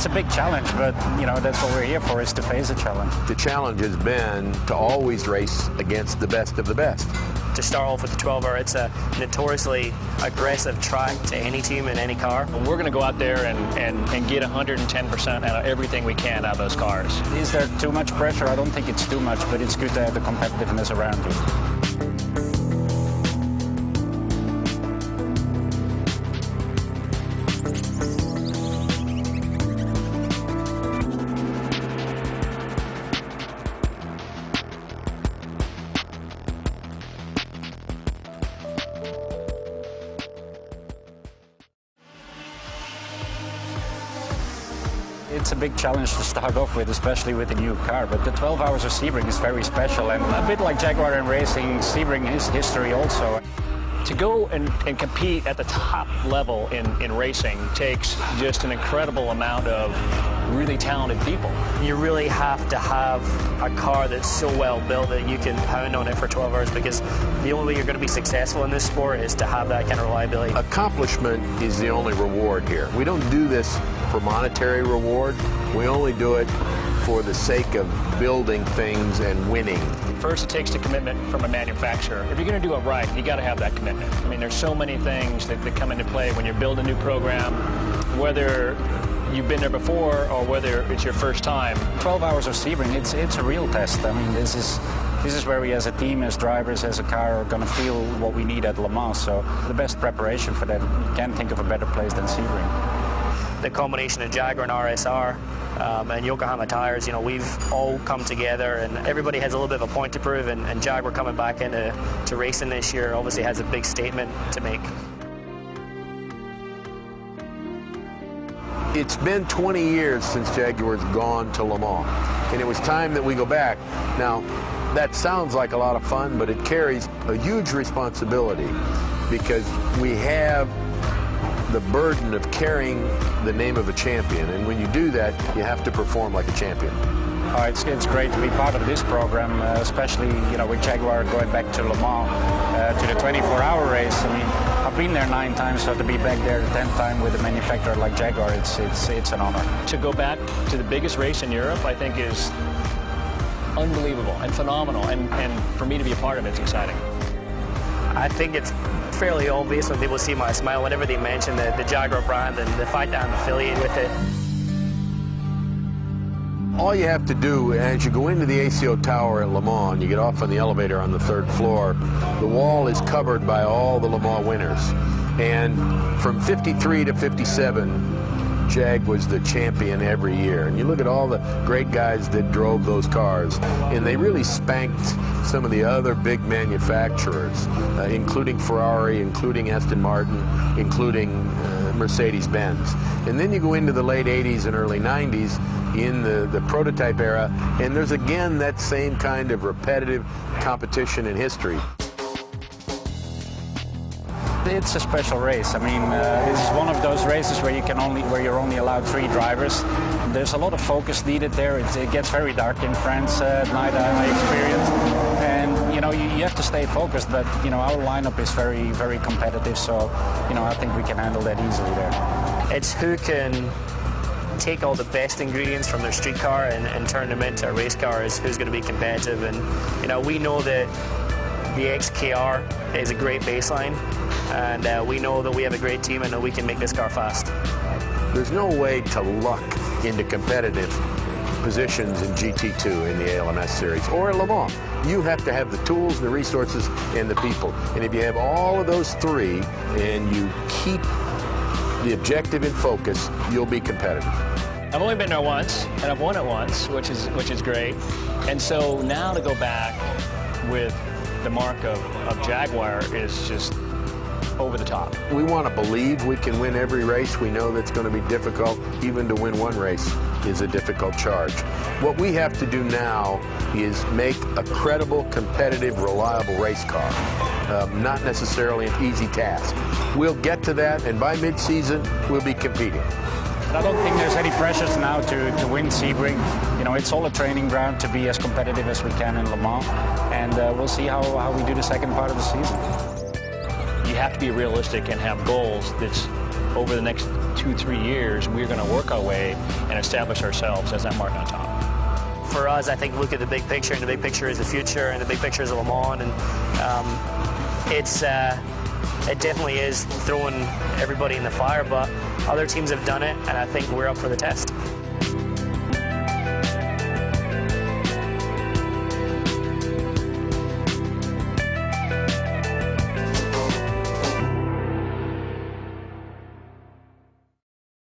It's a big challenge, but you know that's what we're here for: is to face a challenge. The challenge has been to always race against the best of the best. To start off with the 12 hour, it's a notoriously aggressive track to any team in any car. We're going to go out there and, and, and get 110% out of everything we can out of those cars. Is there too much pressure? I don't think it's too much, but it's good to have the competitiveness around you. It's a big challenge to start off with, especially with a new car. But the 12 hours of Sebring is very special, and a bit like Jaguar and Racing, Sebring is history also. To go and, and compete at the top level in, in racing takes just an incredible amount of really talented people. You really have to have a car that's so well built that you can pound on it for 12 hours because the only way you're going to be successful in this sport is to have that kind of reliability. Accomplishment is the only reward here. We don't do this for monetary reward. We only do it for the sake of building things and winning. First, it takes the commitment from a manufacturer. If you're going to do it right, you got to have that commitment. I mean, there's so many things that, that come into play when you build a new program, whether you've been there before or whether it's your first time. 12 hours of Sebring, it's, it's a real test. I mean, this is, this is where we as a team, as drivers, as a car are going to feel what we need at Le Mans. So the best preparation for that, you can't think of a better place than Sebring the combination of Jaguar and RSR um, and Yokohama tires, you know, we've all come together and everybody has a little bit of a point to prove and, and Jaguar coming back into to racing this year obviously has a big statement to make. It's been 20 years since Jaguar's gone to Le Mans, and it was time that we go back. Now, that sounds like a lot of fun, but it carries a huge responsibility because we have the burden of carrying the name of a champion. And when you do that, you have to perform like a champion. Oh, it's, it's great to be part of this program, uh, especially you know with Jaguar going back to Le Mans uh, to the 24-hour race. I mean, I've been there nine times, so to be back there the tenth time with a manufacturer like Jaguar, it's it's it's an honor. To go back to the biggest race in Europe, I think is unbelievable and phenomenal, and and for me to be a part of it, it's exciting. I think it's fairly obvious when people see my smile whenever they mention the, the Jaguar brand and the fact that I'm affiliated with it. All you have to do as you go into the ACO Tower at Le Mans, you get off on the elevator on the third floor, the wall is covered by all the Le Mans winners. And from 53 to 57, Jag was the champion every year. And you look at all the great guys that drove those cars, and they really spanked some of the other big manufacturers, uh, including Ferrari, including Aston Martin, including uh, Mercedes-Benz. And then you go into the late 80s and early 90s in the, the prototype era, and there's again that same kind of repetitive competition in history it's a special race. I mean, uh, one of those races where you can only where you're only allowed three drivers. There's a lot of focus needed there. It, it gets very dark in France uh, at night. I experienced, and you know you, you, have to stay focused. But you know our lineup is very very competitive, so you know I think we can handle that easily there. It's who can take all the best ingredients from their street car and, and turn them into a race car is who's going to be competitive. And you know we know that the XKR is a great baseline, and uh, we know that we have a great team and that we can make this car fast. There's no way to luck into competitive positions in GT2 in the ALMS series or at Le Mans. You have to have the tools, the resources, and the people. And if you have all of those three and you keep the objective in focus, you'll be competitive. I've only been there once, and I've won it once, which is which is great. And so now to go back with the marque of, of Jaguar is just over the top. We want to believe we can win every race. We know that's going to be difficult. Even to win one race is a difficult charge. What we have to do now is make a credible, competitive, reliable race car. Um, not necessarily an easy task. We'll get to that, and by mid-season, we'll be competing. I don't think there's any pressures now to, to win Sebring. You know, it's all a training ground to be as competitive as we can in Le Mans, and uh, we'll see how, how we do the second part of the season. Have to be realistic and have goals that's over the next two, three years, we're going to work our way and establish ourselves as that mark on top. For us, I think look at the big picture, and the big picture is the future, and the big picture is Le Mans, and um, it's uh, it definitely is throwing everybody in the fire, but other teams have done it, and I think we're up for the test.